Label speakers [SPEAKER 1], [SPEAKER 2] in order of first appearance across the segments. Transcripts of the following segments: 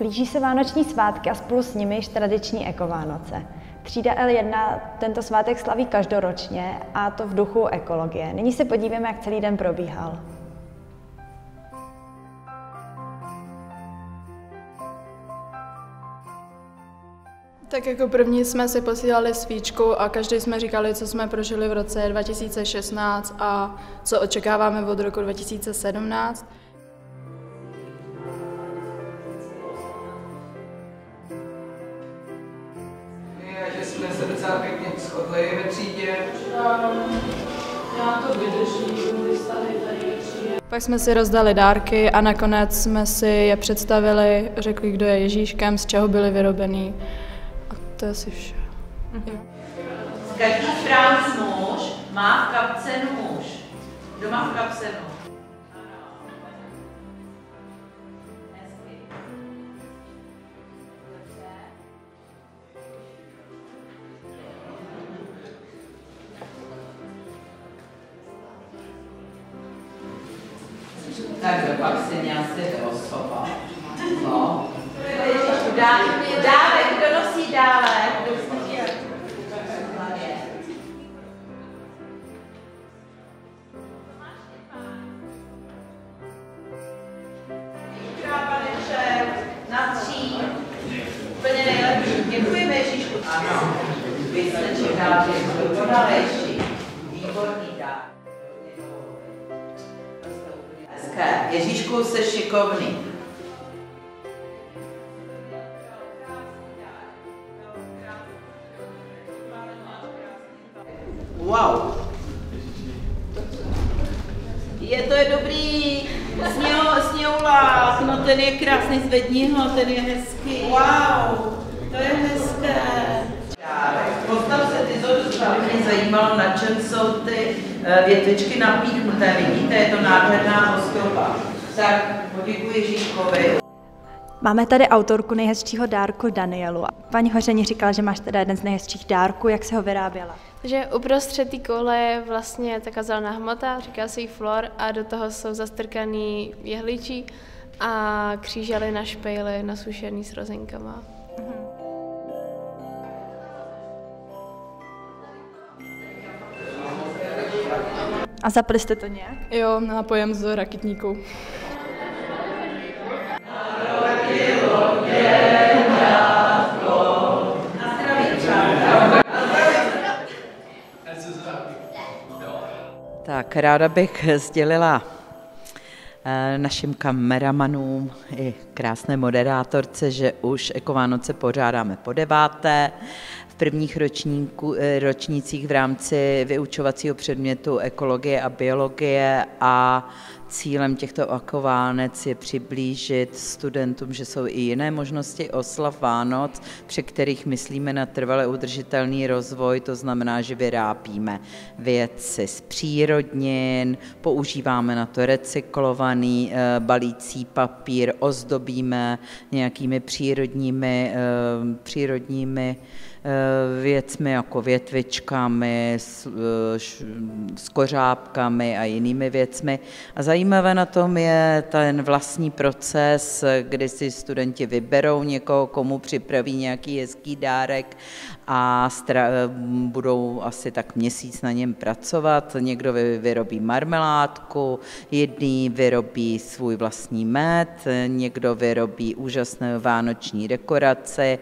[SPEAKER 1] Blíží se vánoční svátky a spolu s nimi již tradiční ekovánoce. Třída L1 tento svátek slaví každoročně a to v duchu ekologie. Nyní se podívejme, jak celý den probíhal.
[SPEAKER 2] Tak jako první jsme si posílali svíčku a každý jsme říkali, co jsme prožili v roce 2016 a co očekáváme od roku 2017. Pak jsme si rozdali dárky a nakonec jsme si je představili, řekli, kdo je Ježíškem, z čeho byli vyrobený. A to je asi vše.
[SPEAKER 3] Každý Franc muž má v kapce nůž. Kdo má v kapse nůž? Tak pak se nějak osoba. No. Dá, dálek, kdo nosí Ježíšku. Ano. Vy jste čekali, že podalejší. Výborný dár. Hezké. Ježíšku, jsi šikovný. Wow. Je to je dobrý. Sněhulák, no ten je krásný, zvedni ho, ten je hezký. Wow, to je hezké. Postav se zoru, aby mě zajímalo, na čem jsou ty eh, větvičky napíchnuté. Vidíte, je to nádherná ozdoba. Tak poděkuji Ježíškovi.
[SPEAKER 1] Máme tady autorku nejhezčího dárku Danielu. Paní Hoření říkala, že máš teda jeden z nejhezčích dárků. Jak se ho vyráběla?
[SPEAKER 4] Takže uprostřed té koule je vlastně taková zelená hmota, říká se jí flor a do toho jsou zastrkaný jehličí a křížely na špejly nasušený s rozinkama.
[SPEAKER 1] A zapili jste to nějak?
[SPEAKER 2] Jo, nápojem z raketníků.
[SPEAKER 3] Tak ráda bych sdělila eh, našim kameramanům i krásné moderátorce, že už Ekovánoce pořádáme po deváté prvních ročníku, eh, ročnících v rámci vyučovacího předmětu ekologie a biologie a cílem těchto Ekovánec je přiblížit studentům, že jsou i jiné možnosti oslav Vánoc, při kterých myslíme na trvale udržitelný rozvoj, to znamená, že vyrábíme věci z přírodnin, používáme na to recyklovaný eh, balící papír, ozdobíme nějakými přírodními, eh, přírodními věcmi jako větvičkami, s, š, s kořápkami a jinými věcmi. A zajímavé na tom je ten vlastní proces, kdy si studenti vyberou někoho, komu připraví nějaký hezký dárek a stra- budou asi tak měsíc na něm pracovat. Někdo vyrobí marmeládku, jedný vyrobí svůj vlastní med, někdo vyrobí úžasné vánoční dekorace,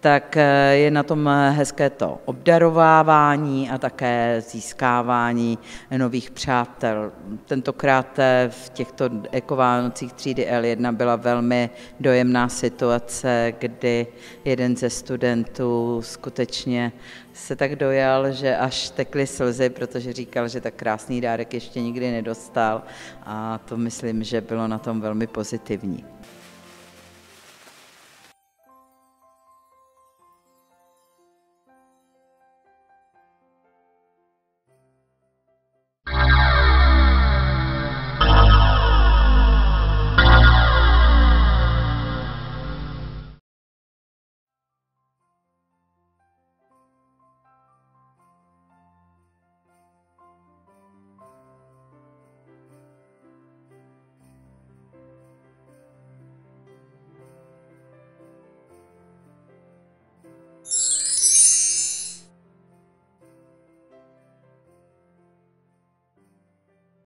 [SPEAKER 3] tak je na tom hezké to obdarovávání a také získávání nových přátel. Tentokrát v těchto ekovánocích třídy L1 byla velmi dojemná situace, kdy jeden ze studentů skutečně se tak dojal, že až tekly slzy, protože říkal, že tak krásný dárek ještě nikdy nedostal a to myslím, že bylo na tom velmi pozitivní.